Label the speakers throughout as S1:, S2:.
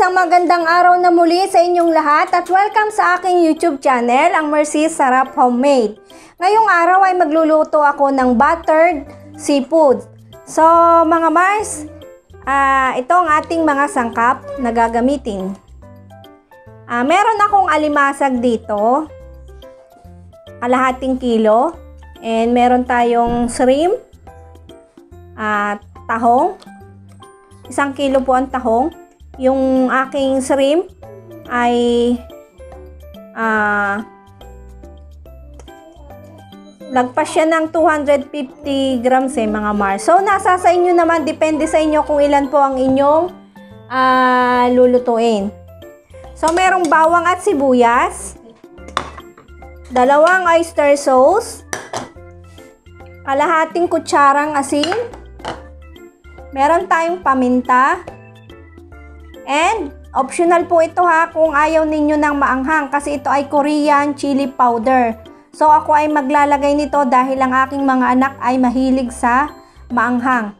S1: Isang magandang araw na muli sa inyong lahat at welcome sa aking YouTube channel, ang Mercy Sarap Homemade. Ngayong araw ay magluluto ako ng buttered seafood. So mga Mars, ah, ito ang ating mga sangkap na gagamitin. Ah, meron akong alimasag dito, kalahating kilo, and meron tayong shrimp, at tahong, Isang kilo po ang tahong. Yung aking shrimp ay ah lagpas siya ng 250 grams eh mga Mars. So nasa sa inyo naman, depende sa inyo kung ilan po ang inyong ah, lulutuin. So merong bawang at sibuyas, dalawang oyster sauce, kalahating kutsarang asin, Meron tayong paminta. And, optional po ito ha kung ayaw ninyo ng maanghang kasi ito ay Korean chili powder. So, ako ay maglalagay nito dahil ang aking mga anak ay mahilig sa maanghang.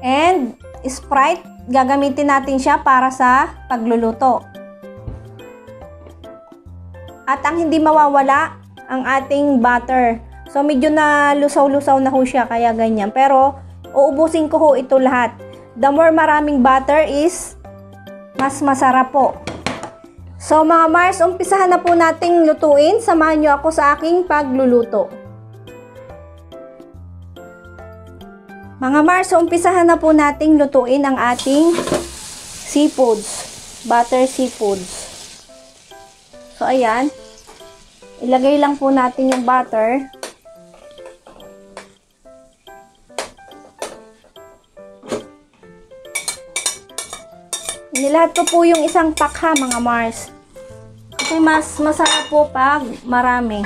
S1: And, Sprite, gagamitin natin siya para sa pagluluto. At ang hindi mawawala, ang ating butter. So, medyo na lusaw-lusaw na ho siya, kaya ganyan. Pero, uubusin ko ho ito lahat. The more maraming butter is mas masarap po. So mga Mars, umpisahan na po nating lutuin. Samahan nyo ako sa aking pagluluto. Mga Mars, umpisahan na po nating lutuin ang ating seafoods. Butter seafoods. So ayan. Ilagay lang po natin yung butter. Nilahat ko po yung isang pack ha mga Mars. Kasi mas masarap po pag marami.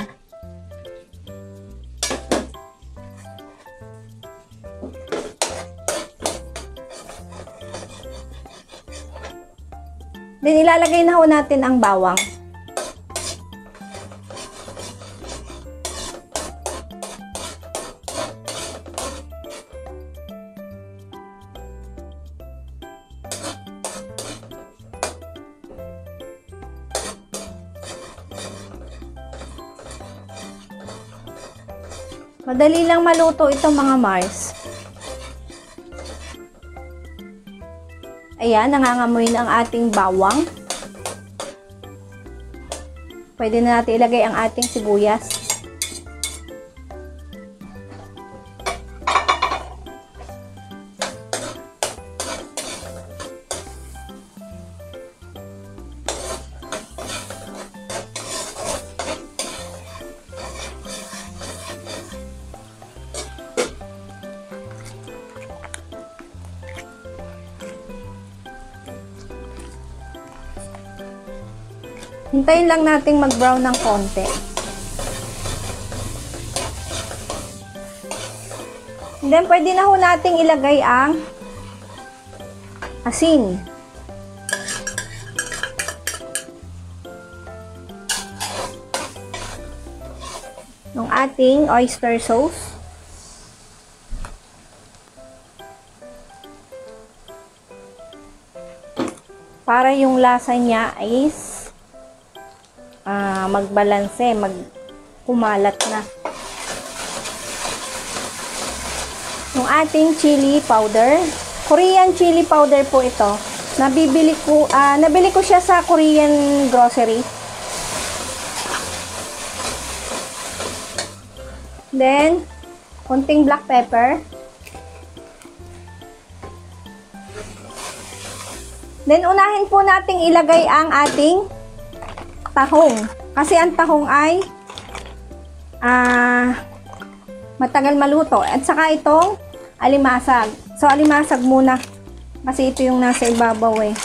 S1: Then ilalagay na ho natin ang bawang. Madali lang maluto ito mga Mars. Ayan, nangangamoy na ang ating bawang. Pwede na natin ilagay ang ating sibuyas. Hintayin lang nating mag-brown ng konti. And then, pwede na ho nating ilagay ang asin. ng ating oyster sauce. Para yung lasa niya is uh, magbalanse, mag kumalat na. Yung ating chili powder, Korean chili powder po ito. Nabibili ko, uh, nabili ko siya sa Korean grocery. Then, konting black pepper. Then, unahin po nating ilagay ang ating tahong. Kasi ang tahong ay ah, matagal maluto. At saka itong alimasag. So, alimasag muna. Kasi ito yung nasa ibabaw eh.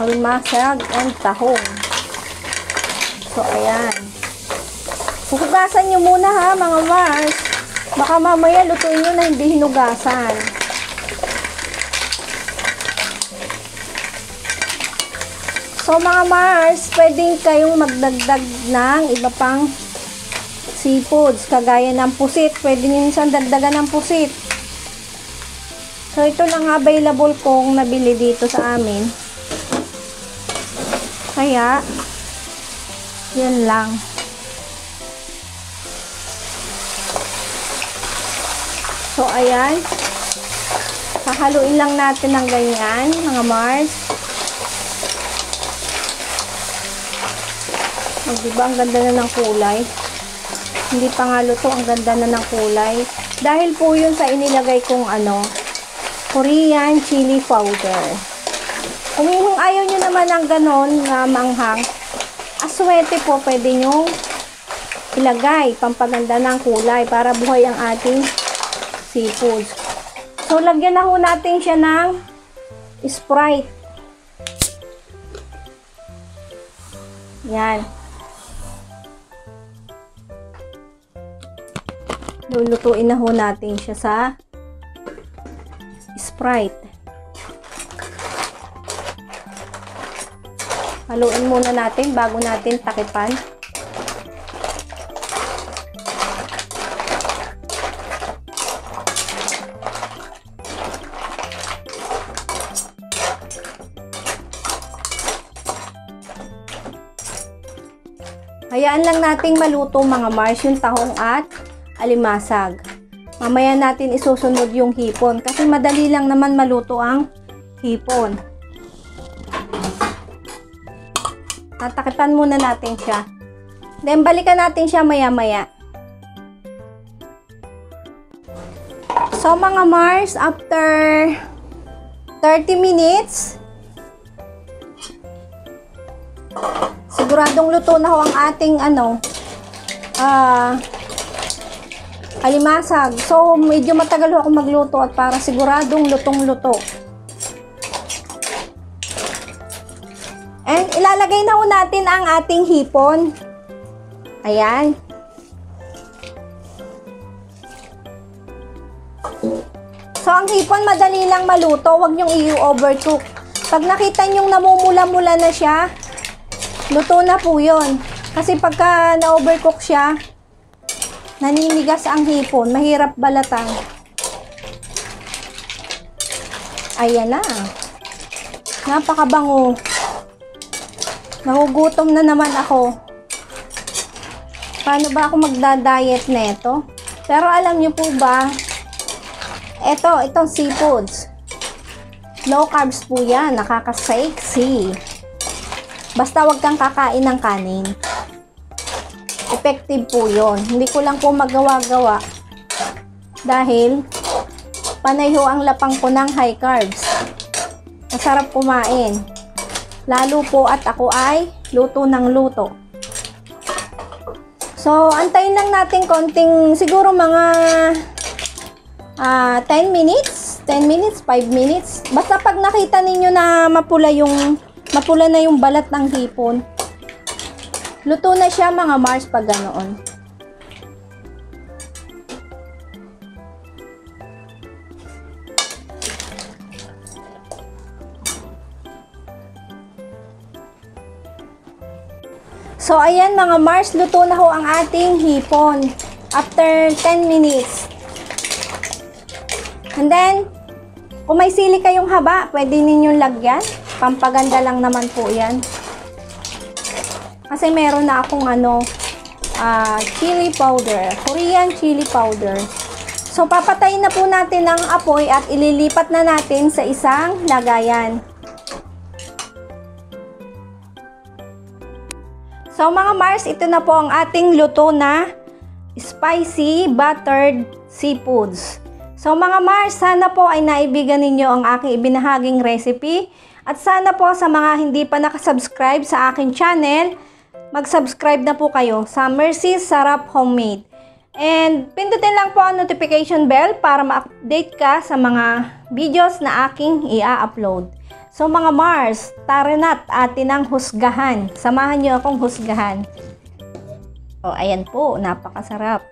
S1: Alimasag and tahong. So, ayan. Hugasan nyo muna ha, mga Mars. Baka mamaya lutuin nyo na hindi hinugasan. So mga Mars, pwedeng kayong magdagdag ng iba pang seafoods, kagaya ng pusit. Pwede minsan dagdagan ng pusit. So, ito lang available kong nabili dito sa amin. Kaya, yan lang. So, ayan. Hahaluin lang natin ng ganyan, mga Mars. Oh, diba, ang ganda na ng kulay. Hindi pa nga luto, ang ganda na ng kulay. Dahil po yun sa inilagay kong ano, Korean chili powder. Kung ayaw nyo naman ng ganon na manghang, aswete po pwede nyo ilagay pampaganda ng kulay para buhay ang ating seafoods. So, lagyan na ho natin siya ng Sprite. Yan. Lulutuin na ho natin siya sa Sprite. Haluin muna natin bago natin takipan. Hayaan lang nating maluto mga Mars yung tahong at alimasag. Mamaya natin isusunod yung hipon kasi madali lang naman maluto ang hipon. Tatakipan muna natin siya. Then balikan natin siya maya maya. So mga Mars, after 30 minutes, siguradong luto na ho ang ating ano, ah, alimasag. So, medyo matagal ako magluto at para siguradong lutong-luto. And ilalagay na ho natin ang ating hipon. Ayan. So, ang hipon madali lang maluto. Huwag nyong i-overcook. Pag nakita nyong namumula-mula na siya, luto na po yun. Kasi pagka na-overcook siya, naninigas ang hipon. Mahirap balatan. Ayan na. Napakabango. Nagugutom na naman ako. Paano ba ako magda-diet na ito? Pero alam nyo po ba, ito, itong seafoods. Low carbs po yan. Nakaka-sexy. Basta wag kang kakain ng kanin. Effective po yon. Hindi ko lang po magawa-gawa. Dahil, panay ho ang lapang ko ng high carbs. Masarap kumain. Lalo po at ako ay luto ng luto. So, antayin lang natin konting, siguro mga ah 10 minutes, 10 minutes, 5 minutes. Basta pag nakita ninyo na mapula yung mapula na yung balat ng hipon. Luto na siya mga Mars pag ganoon. So, ayan mga Mars, luto na ho ang ating hipon. After 10 minutes. And then, kung may sili kayong haba, pwede ninyong lagyan. Pampaganda lang naman po yan. Kasi meron na akong ano, ah, chili powder. Korean chili powder. So, papatayin na po natin ang apoy at ililipat na natin sa isang lagayan. So, mga Mars, ito na po ang ating luto na spicy buttered seafoods. So mga Mars, sana po ay naibigan ninyo ang aking ibinahaging recipe. At sana po sa mga hindi pa nakasubscribe sa aking channel, mag-subscribe na po kayo sa Mercy Sarap Homemade. And pindutin lang po ang notification bell para ma-update ka sa mga videos na aking i-upload. So mga Mars, tara na't atin ang husgahan. Samahan niyo akong husgahan. O, ayan po, napakasarap.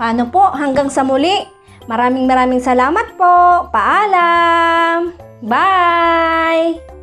S1: Paano po? Hanggang sa muli. Maraming maraming salamat po. Paalam! Bye!